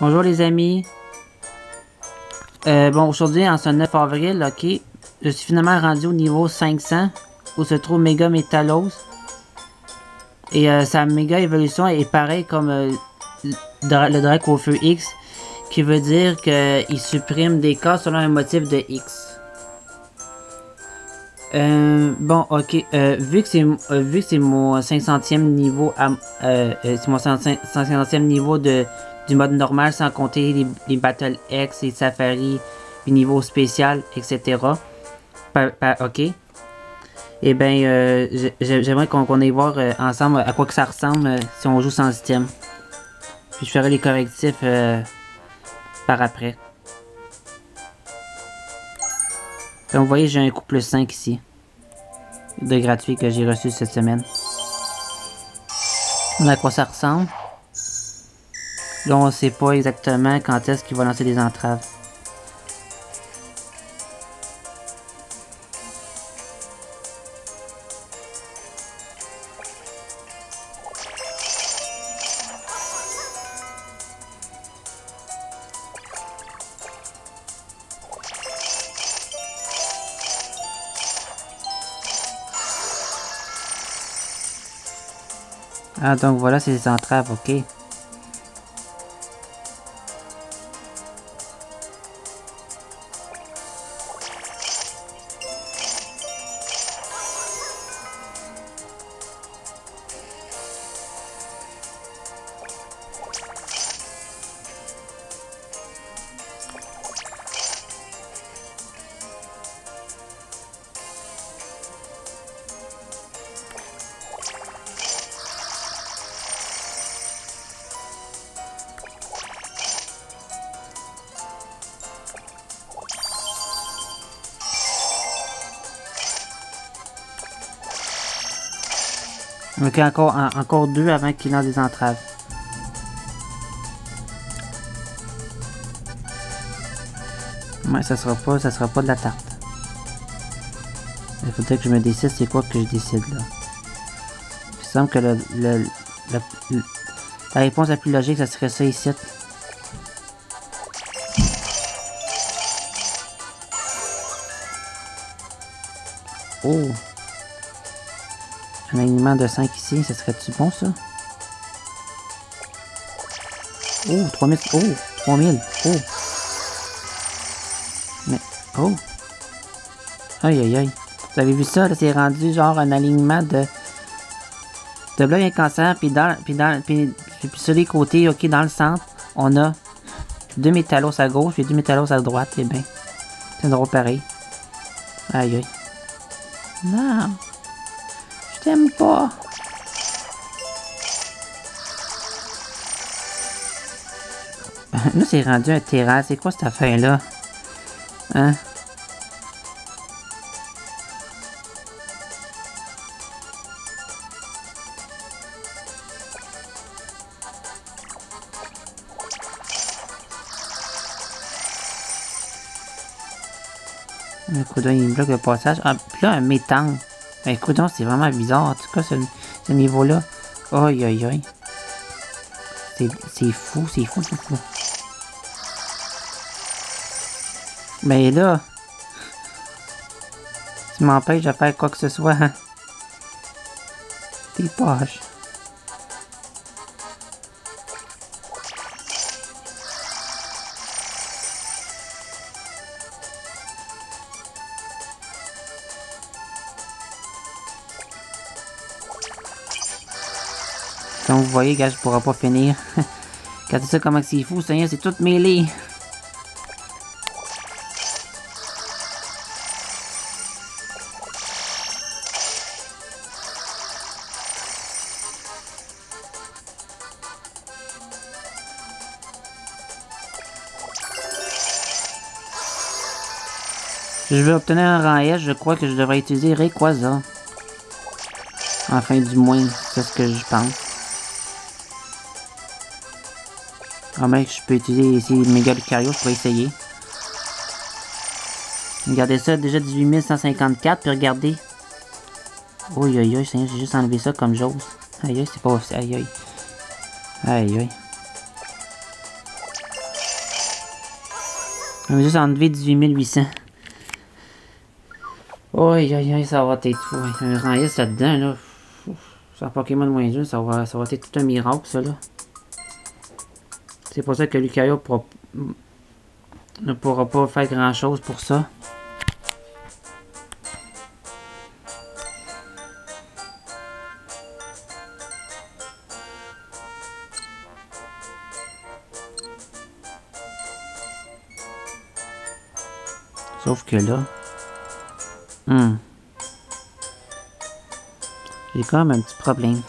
Bonjour les amis. Euh, bon, aujourd'hui, en ce 9 avril, ok, je suis finalement rendu au niveau 500, où se trouve Mega Metalos. Et euh, sa méga évolution est pareil comme euh, le Drake au feu X, qui veut dire qu'il supprime des cas selon un motif de X. Euh, bon, ok. Euh, vu que c'est euh, vu que c'est mon 500e niveau, c'est mon 500e niveau de du mode normal sans compter les, les Battle X, les Safari, les niveaux spécial, etc. ok. Eh ben, j'aimerais qu'on aille voir ensemble à quoi que ça ressemble si on joue sans système. Puis je ferai les correctifs par après. Comme vous voyez, j'ai un coup plus 5 ici. De gratuit que j'ai reçu cette semaine. On a à quoi ça ressemble. Là, on sait pas exactement quand est-ce qu'il va lancer des entraves. Ah, donc voilà, c'est les entraves, ok. Ok, encore, deux avant qu'il lance des entraves. Ouais, ça sera pas, ça sera pas de la tarte. Il faudrait que je me décide c'est quoi que je décide là. Il semble que la réponse la plus logique, ça serait ça ici. Oh! Un alignement de 5 ici, ça serait-tu bon ça? Oh, 3000. Oh, 3000. Oh. Mais, oh. Aïe, aïe, aïe. Vous avez vu ça, c'est rendu genre un alignement de... De bloc incandescent, puis dans, puis dans, puis, sur les côtés, ok, dans le centre, on a deux métallos à gauche et deux métallos à droite, et bien. C'est drôle pareil. Aïe, aïe. Non t'aime pas. Là, c'est rendu un terrain. C'est quoi cette affaire-là? Hein? Un coup il bloque le passage. Ah, puis là, un métal. Ben écoute, c'est vraiment bizarre. En tout cas, ce, niveau-là. Aïe, aïe, aïe. C'est fou, c'est fou, c'est fou. Mais là... Tu m'empêches de faire quoi que ce soit. Hein. T'es poche. Comme vous voyez, gars, je pourrai pas finir. Regardez ça comment c'est fou, ça c'est tout mêlé. Je vais obtenir un rang S, je crois que je devrais utiliser Rayquaza. Enfin, du moins, c'est ce que je pense. Je peux utiliser ici méga Lucario pour essayer. Regardez ça, déjà 18 154, puis regardez. Oh aïe aïe, j'ai juste enlevé ça comme j'ose. Aïe aïe, c'est pas... Aïe aïe. Aïe aïe. On va juste enlever 18 800. Aïe aïe ça va être fou. Un rang là-dedans, là. là. Sans Pokémon moins 1, ça va, ça va être tout un miracle, ça, là. C'est pour ça que Lucario ne pourra pas faire grand-chose pour ça. Sauf que là... Hmm. J'ai quand même un petit problème.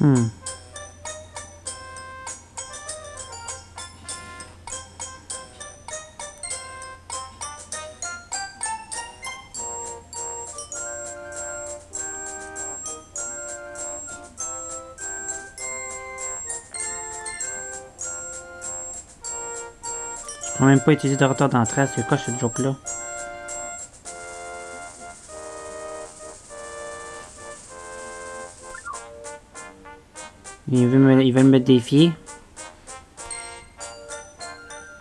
Hmm. Je peux même pas utiliser de retard d'entrée, c'est quoi ce joke là Il veut me, défier.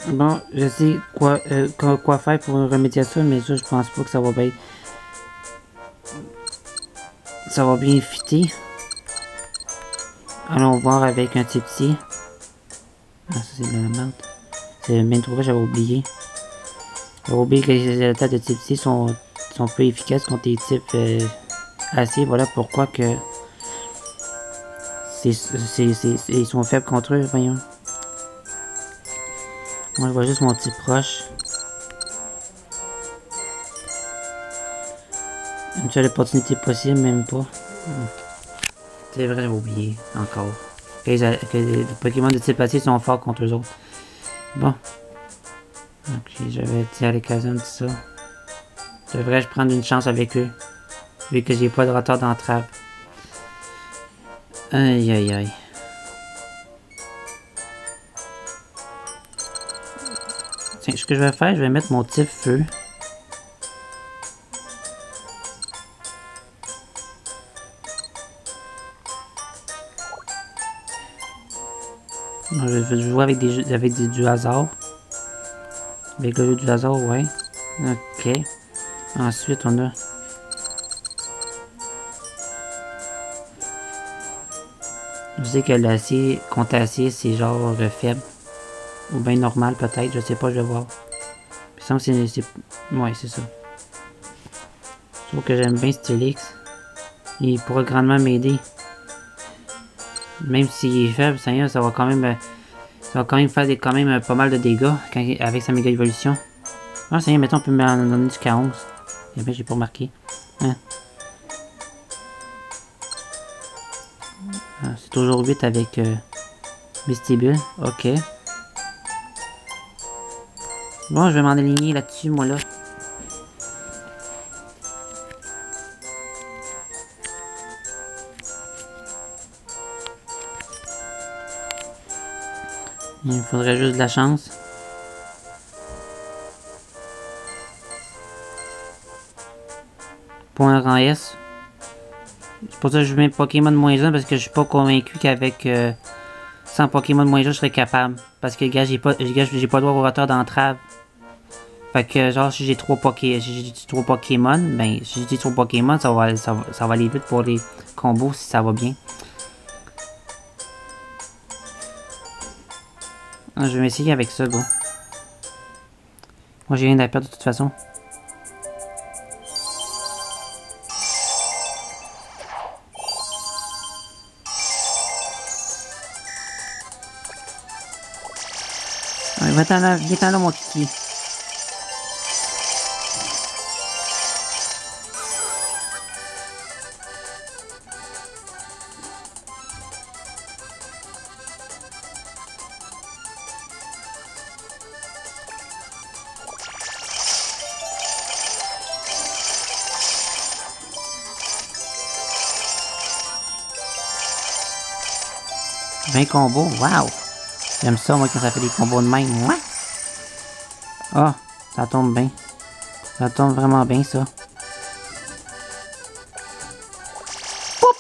Bon, je sais quoi, euh, quoi, faire pour remédier à ça, mais ça, je pense pas que ça va bien... Ça va bien fitter. Allons voir avec un ci. Ah, ça c'est de la merde. C'est même trop j'avais oublié. J'avais oublié que les attaques de C sont, sont peu efficaces contre les types euh. Voilà pourquoi que ils sont faibles contre eux, voyons. Moi, je vois juste mon petit proche. Une seule opportunité possible, même pas. C'est vrai, oublié, encore. Que les, Pokémon de type acier sont forts contre eux autres. Bon. Ok, je vais tirer les casins de ça. Devrais-je prendre une chance avec eux? Vu que j'ai pas de retard d'entrave. Aïe aïe aïe. Tiens, ce que je vais faire, je vais mettre mon type feu. Je vais jouer avec, des, avec du hasard. Avec le du hasard, ouais. Ok. Ensuite, on a Je sais que l'acier contre acier, c'est genre faible. Ou bien normal peut-être, je sais pas, je vais voir. Semble que c'est... Ouais, c'est ça. Je trouve que j'aime bien Stylix. Il pourrait grandement m'aider. Même s'il est faible, ça, va quand même... Euh, ça va quand même faire des, quand même euh, pas mal de dégâts avec sa méga évolution. Ah, ça y est, mettons, on peut en donner jusqu'à 11. Eh bien, j'ai pas remarqué. Hein? Ah, c'est toujours 8 avec euh, vestibule. Ok. Bon, je vais m'en aligner là-dessus, moi, là. Il me faudrait juste de la chance. Point rang S. C'est pour ça que je mets Pokémon moins 1 parce que je suis pas convaincu qu'avec euh, sans Pokémon moins 1 je serais capable. Parce que gars, j'ai pas pas droit au retard d'entrave. Fait que genre si j'ai trois Poké trois Pokémon, ben si j'ai trois Pokémon, ça va, ça va, aller vite pour les combos si ça va bien. Ah, je vais m'essayer avec ça, bon. Moi j'ai rien à perdre de toute façon. viens-t'en là, viens là, mon kiki. Un! J'aime ça, moi, quand ça fait des combos de même. Ah, ça tombe bien. Ça tombe vraiment bien, ça. Poup!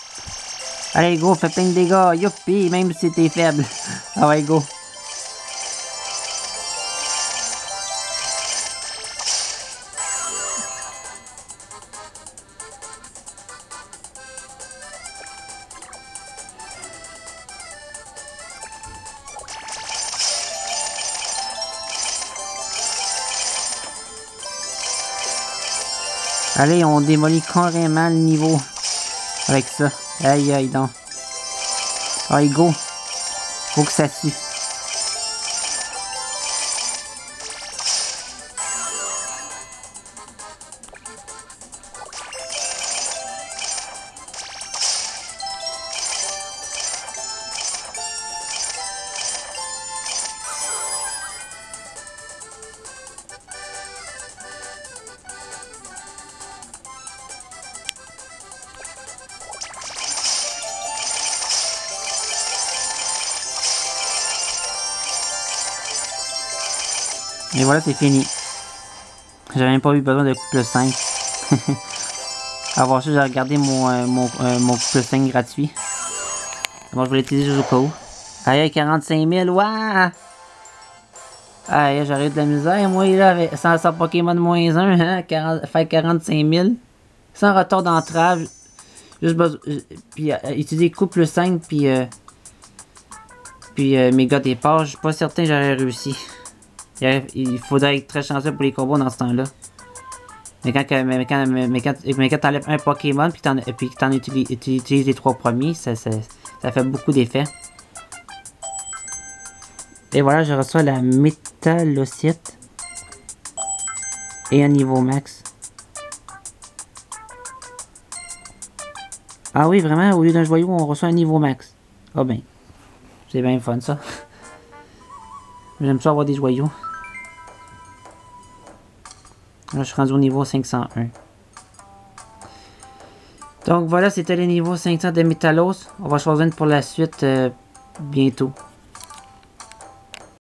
Allez, go, fais plein de dégâts. Youpi, même si t'es faible. Ah ouais, go. Allez, on démolit carrément le niveau avec ça. Aïe, aïe, donc. Allez, go. Faut que ça tue. Et voilà, c'est fini. J'avais même pas eu besoin de plus 5. Avoir ça, j'ai regardé mon, euh, mon, euh, plus 5 gratuit. Bon, je vais l'utiliser juste au cas où. Aïe, 45 000, waouh! Aïe, j'arrête de la misère, moi, là, avec, sans, sans Pokémon moins 1, hein, 40, faire 45 000. Sans retard d'entrave. Juste besoin, puis euh, utiliser coup plus 5, puis... Euh, puis méga départ, je suis pas certain que j'aurais réussi. Il faudrait être très chanceux pour les combos dans ce temps-là. Mais quand, mais quand, mais quand, mais quand t'enlèves un Pokémon puis que t'en utilises, utilises, les trois premiers, ça, ça, ça fait beaucoup d'effets. Et voilà, je reçois la métallocite. Et un niveau max. Ah oui, vraiment, au lieu d'un joyau, on reçoit un niveau max. Ah oh ben. C'est bien fun ça. J'aime ça avoir des joyaux. Je suis rendu au niveau 501. Donc voilà, c'était le niveau 500 de Métalos. On va choisir pour la suite euh, bientôt.